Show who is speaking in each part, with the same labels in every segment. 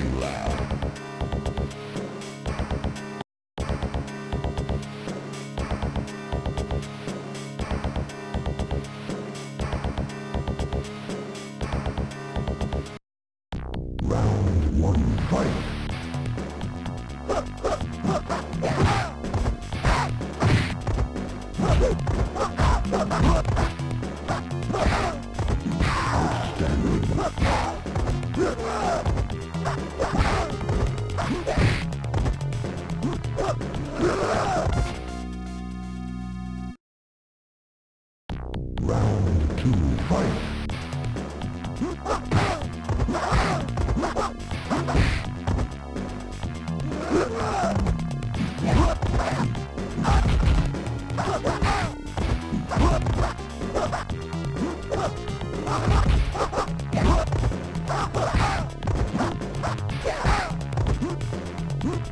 Speaker 1: Don't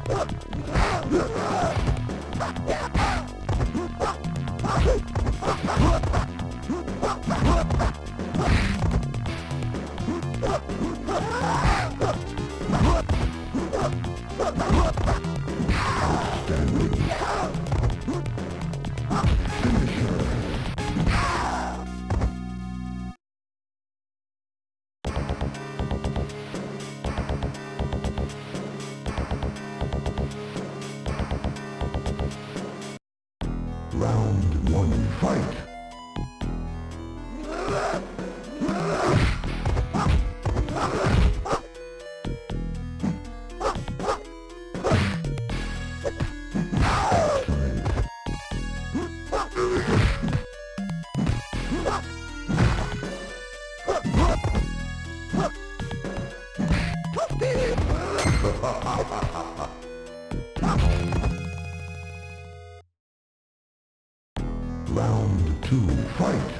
Speaker 1: Ah! Round one, fight. Round two, fight.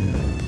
Speaker 1: Finish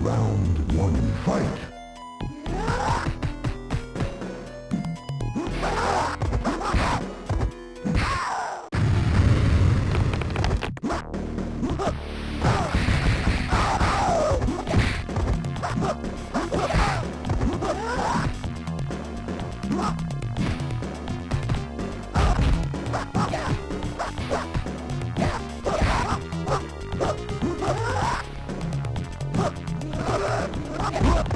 Speaker 1: Round one, fight. Ah!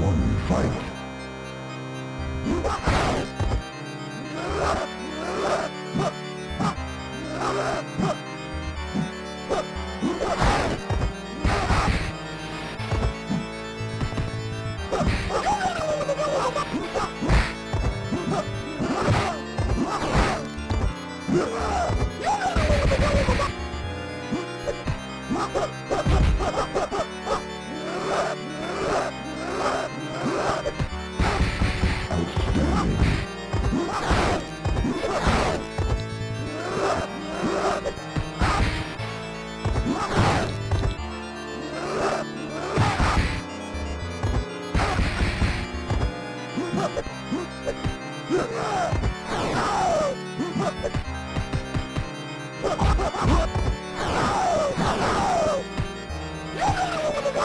Speaker 1: One fight. Outstanding.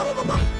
Speaker 1: れがない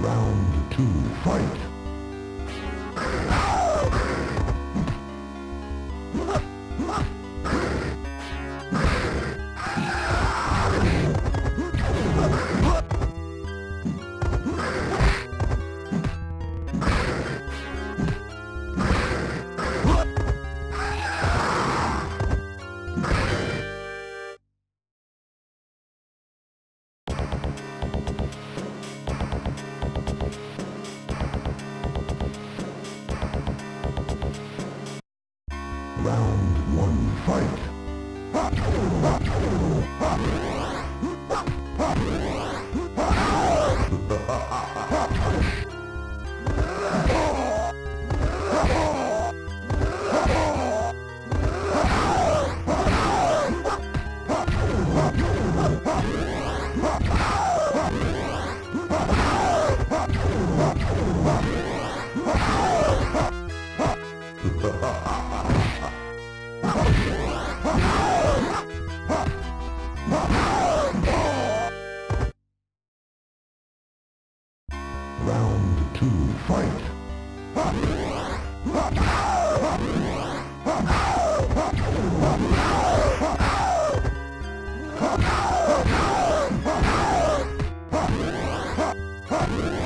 Speaker 1: Round two fight. Fight. Don't